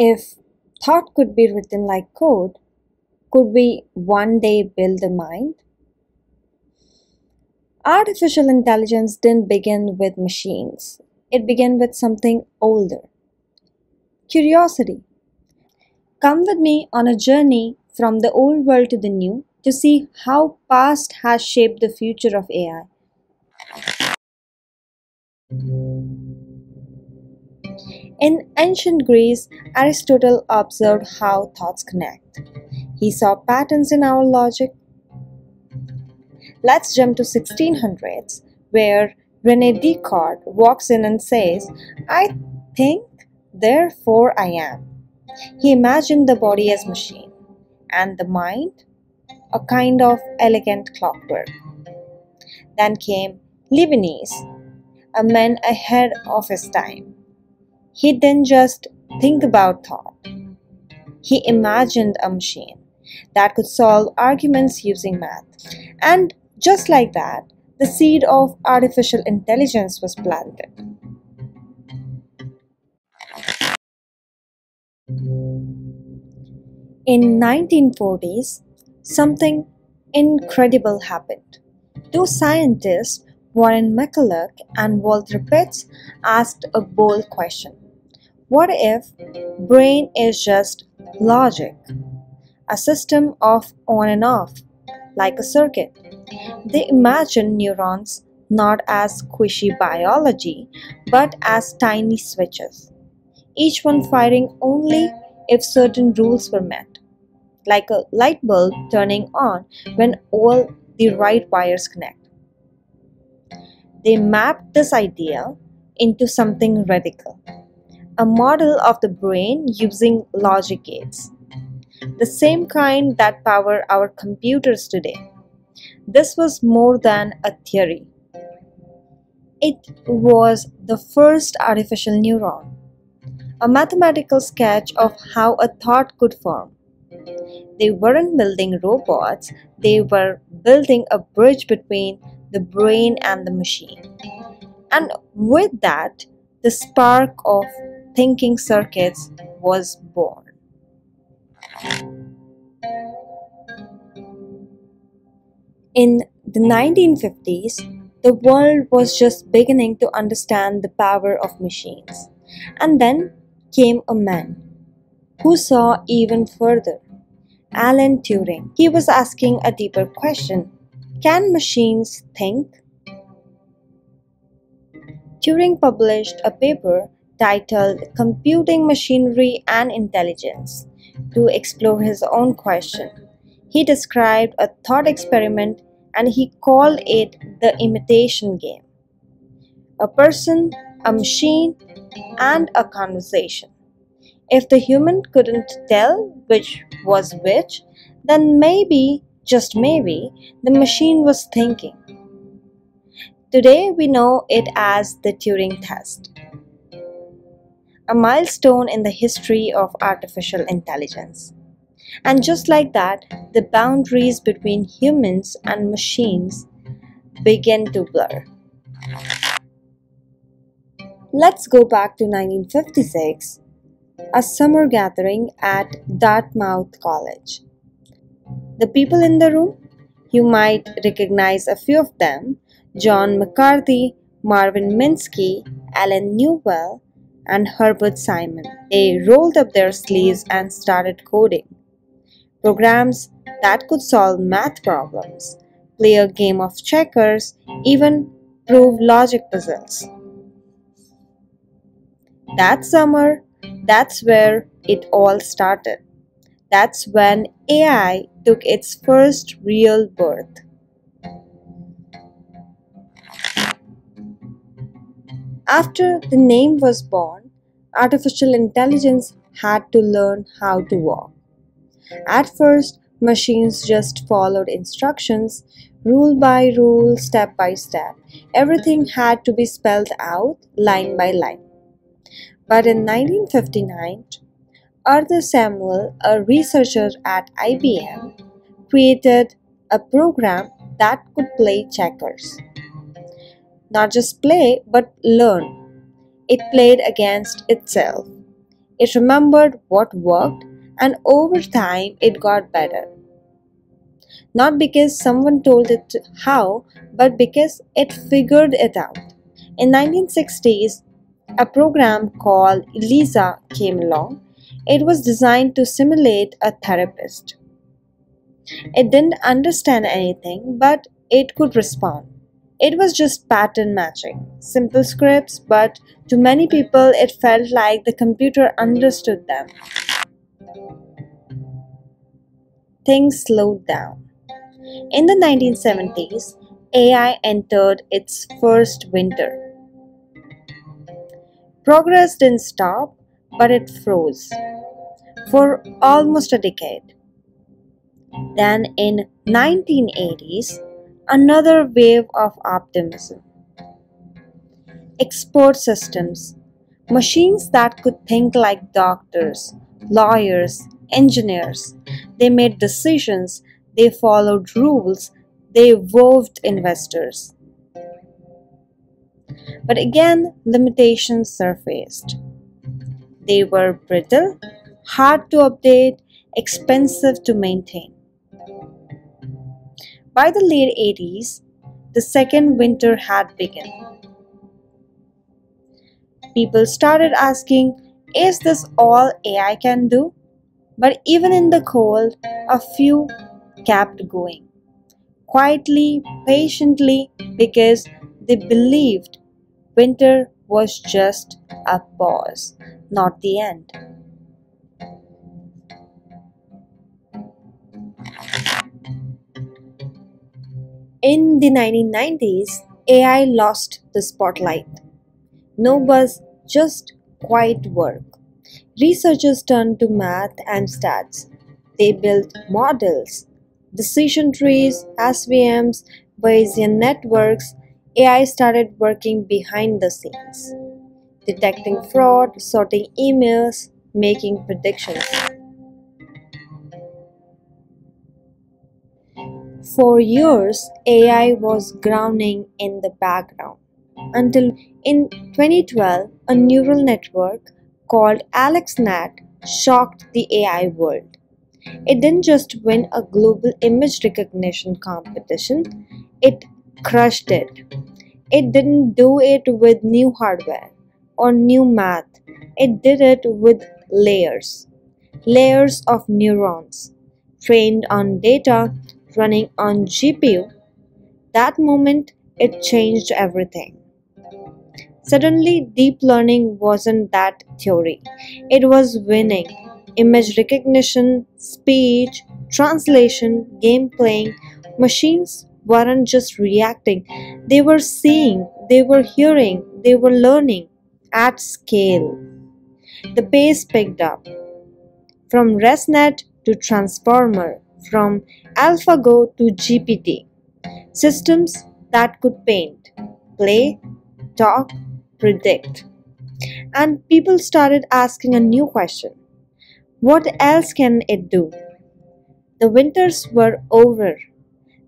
If thought could be written like code, could we one day build a mind? Artificial intelligence didn't begin with machines, it began with something older curiosity. Come with me on a journey from the old world to the new to see how past has shaped the future of AI. In ancient Greece, Aristotle observed how thoughts connect. He saw patterns in our logic. Let's jump to 1600s where Rene Descartes walks in and says, I think, therefore I am. He imagined the body as machine and the mind a kind of elegant clockwork. Then came Leibniz, a man ahead of his time. He didn't just think about thought, he imagined a machine that could solve arguments using math. And just like that, the seed of artificial intelligence was planted. In 1940s, something incredible happened. Two scientists, Warren McCulloch and Walter Pitts, asked a bold question. What if brain is just logic, a system of on and off, like a circuit? They imagined neurons not as squishy biology, but as tiny switches, each one firing only if certain rules were met like a light bulb turning on when all the right wires connect. They mapped this idea into something radical a model of the brain using logic gates, the same kind that power our computers today. This was more than a theory. It was the first artificial neuron, a mathematical sketch of how a thought could form. They weren't building robots, they were building a bridge between the brain and the machine. And with that, the spark of thinking circuits was born. In the 1950s, the world was just beginning to understand the power of machines. And then came a man who saw even further. Alan Turing. He was asking a deeper question Can machines think? Turing published a paper titled Computing Machinery and Intelligence to explore his own question. He described a thought experiment and he called it the imitation game. A person, a machine, and a conversation. If the human couldn't tell which was which, then maybe, just maybe, the machine was thinking. Today we know it as the Turing test, a milestone in the history of artificial intelligence. And just like that, the boundaries between humans and machines begin to blur. Let's go back to 1956 a summer gathering at Dartmouth College. The people in the room, you might recognize a few of them John McCarthy, Marvin Minsky, Allen Newell, and Herbert Simon. They rolled up their sleeves and started coding. Programs that could solve math problems, play a game of checkers, even prove logic puzzles. That summer, that's where it all started. That's when AI took its first real birth. After the name was born, artificial intelligence had to learn how to walk. At first, machines just followed instructions, rule by rule, step by step. Everything had to be spelled out line by line. But in 1959, Arthur Samuel, a researcher at IBM, created a program that could play checkers. Not just play, but learn. It played against itself. It remembered what worked, and over time it got better. Not because someone told it how, but because it figured it out. In 1960s, a program called ELIZA came along. It was designed to simulate a therapist. It didn't understand anything, but it could respond. It was just pattern matching, simple scripts, but to many people it felt like the computer understood them. Things slowed down. In the 1970s, AI entered its first winter. Progress didn't stop, but it froze for almost a decade. Then in 1980s, another wave of optimism. Expert systems, machines that could think like doctors, lawyers, engineers. They made decisions, they followed rules, they woved investors. But again, limitations surfaced. They were brittle, hard to update, expensive to maintain. By the late 80s, the second winter had begun. People started asking, is this all AI can do? But even in the cold, a few kept going. Quietly, patiently, because they believed winter was just a pause, not the end. In the 1990s, AI lost the spotlight. No buzz, just quiet work. Researchers turned to math and stats. They built models, decision trees, SVMs, Bayesian networks. AI started working behind the scenes, detecting fraud, sorting emails, making predictions. For years, AI was grounding in the background until in 2012, a neural network called AlexNet shocked the AI world. It didn't just win a global image recognition competition, it crushed it. It didn't do it with new hardware or new math, it did it with layers. Layers of neurons trained on data running on GPU, that moment it changed everything. Suddenly, deep learning wasn't that theory, it was winning. Image recognition, speech, translation, game playing, machines weren't just reacting, they were seeing, they were hearing, they were learning at scale. The pace picked up. From ResNet to Transformer, from AlphaGo to GPT. Systems that could paint, play, talk, predict. And people started asking a new question What else can it do? The winters were over.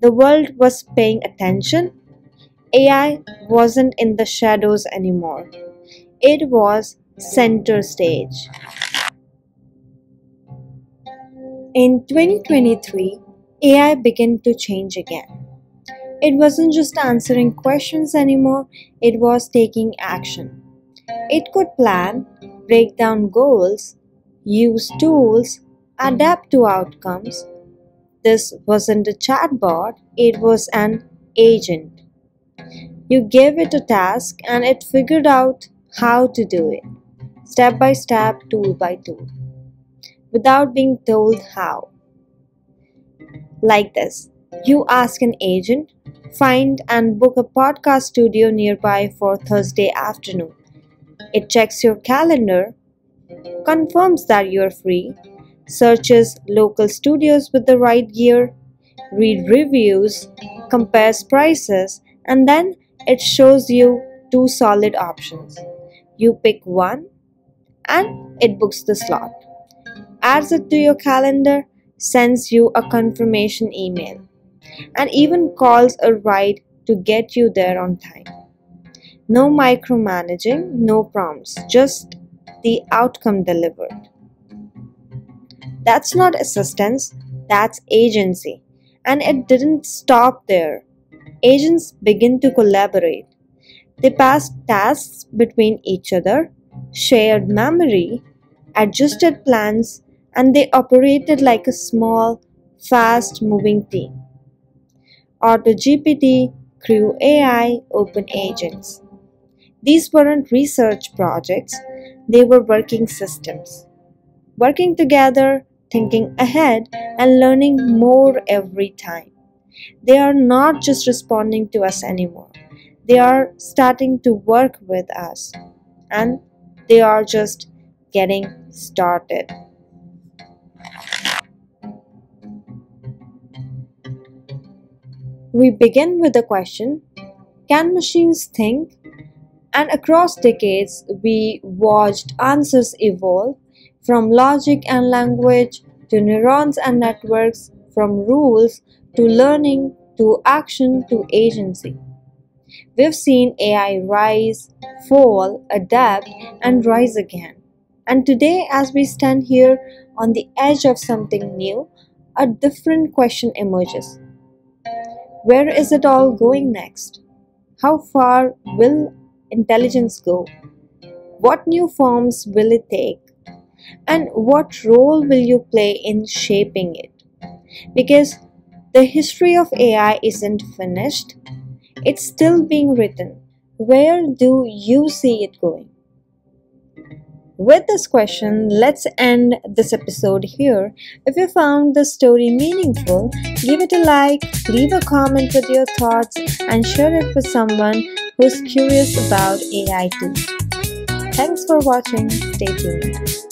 The world was paying attention. AI wasn't in the shadows anymore, it was center stage. In 2023, AI began to change again. It wasn't just answering questions anymore, it was taking action. It could plan, break down goals, use tools, adapt to outcomes. This wasn't a chatbot, it was an agent. You gave it a task and it figured out how to do it, step by step, tool by tool, without being told how like this. You ask an agent, find and book a podcast studio nearby for Thursday afternoon. It checks your calendar, confirms that you're free, searches local studios with the right gear, read reviews, compares prices, and then it shows you two solid options. You pick one and it books the slot, adds it to your calendar, sends you a confirmation email, and even calls a ride to get you there on time. No micromanaging, no prompts, just the outcome delivered. That's not assistance, that's agency. And it didn't stop there. Agents begin to collaborate. They pass tasks between each other, shared memory, adjusted plans, and they operated like a small, fast moving team. AutoGPT, Crew AI, Open Agents. These weren't research projects, they were working systems. Working together, thinking ahead, and learning more every time. They are not just responding to us anymore, they are starting to work with us. And they are just getting started. We begin with the question Can machines think? And across decades, we watched answers evolve from logic and language to neurons and networks, from rules to learning to action to agency. We've seen AI rise, fall, adapt, and rise again. And today, as we stand here on the edge of something new, a different question emerges Where is it all going next? How far will intelligence go? What new forms will it take? And what role will you play in shaping it? Because the history of AI isn't finished, it's still being written. Where do you see it going? With this question, let's end this episode here. If you found the story meaningful, give it a like, leave a comment with your thoughts, and share it with someone who's curious about AI too. Thanks for watching. Stay tuned.